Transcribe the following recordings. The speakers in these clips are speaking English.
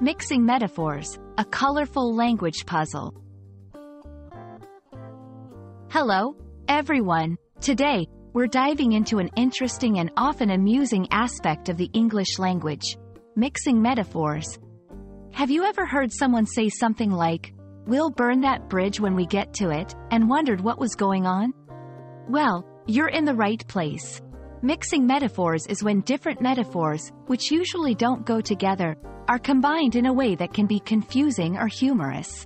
Mixing Metaphors, a colorful language puzzle. Hello, everyone. Today, we're diving into an interesting and often amusing aspect of the English language, mixing metaphors. Have you ever heard someone say something like, We'll burn that bridge when we get to it, and wondered what was going on? Well, you're in the right place. Mixing metaphors is when different metaphors, which usually don't go together, are combined in a way that can be confusing or humorous.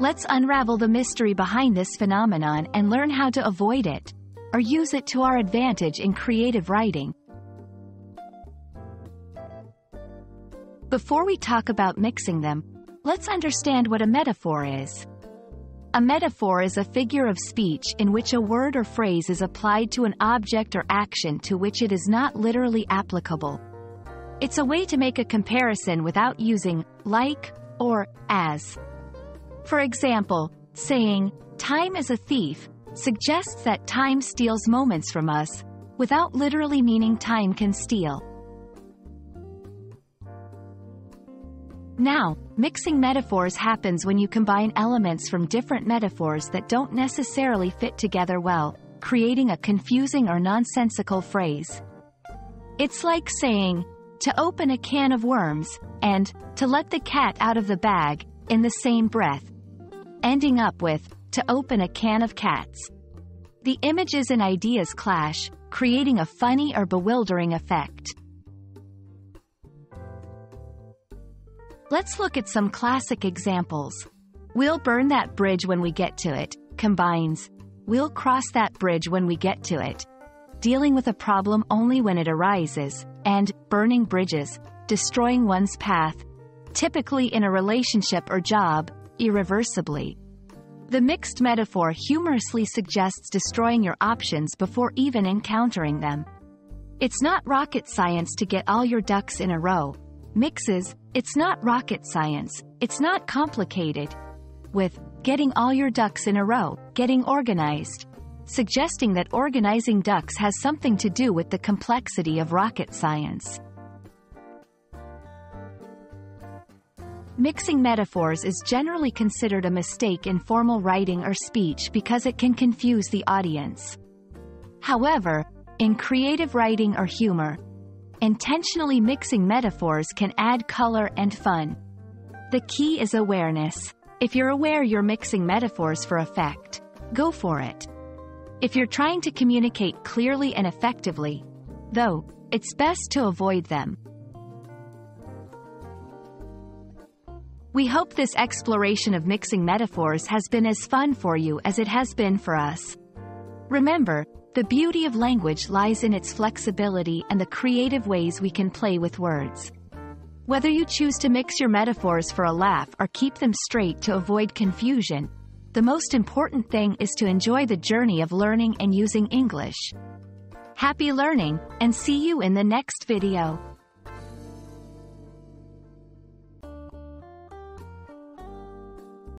Let's unravel the mystery behind this phenomenon and learn how to avoid it, or use it to our advantage in creative writing. Before we talk about mixing them, let's understand what a metaphor is. A metaphor is a figure of speech in which a word or phrase is applied to an object or action to which it is not literally applicable. It's a way to make a comparison without using like or as. For example, saying, time is a thief, suggests that time steals moments from us, without literally meaning time can steal. Now, mixing metaphors happens when you combine elements from different metaphors that don't necessarily fit together well, creating a confusing or nonsensical phrase. It's like saying, to open a can of worms, and to let the cat out of the bag, in the same breath. Ending up with, to open a can of cats. The images and ideas clash, creating a funny or bewildering effect. Let's look at some classic examples. We'll burn that bridge when we get to it, combines, we'll cross that bridge when we get to it, dealing with a problem only when it arises, and burning bridges, destroying one's path, typically in a relationship or job, irreversibly. The mixed metaphor humorously suggests destroying your options before even encountering them. It's not rocket science to get all your ducks in a row, Mixes, it's not rocket science, it's not complicated. With getting all your ducks in a row, getting organized. Suggesting that organizing ducks has something to do with the complexity of rocket science. Mixing metaphors is generally considered a mistake in formal writing or speech because it can confuse the audience. However, in creative writing or humor, Intentionally mixing metaphors can add color and fun. The key is awareness. If you're aware you're mixing metaphors for effect, go for it. If you're trying to communicate clearly and effectively, though, it's best to avoid them. We hope this exploration of mixing metaphors has been as fun for you as it has been for us. Remember, the beauty of language lies in its flexibility and the creative ways we can play with words. Whether you choose to mix your metaphors for a laugh or keep them straight to avoid confusion, the most important thing is to enjoy the journey of learning and using English. Happy learning, and see you in the next video.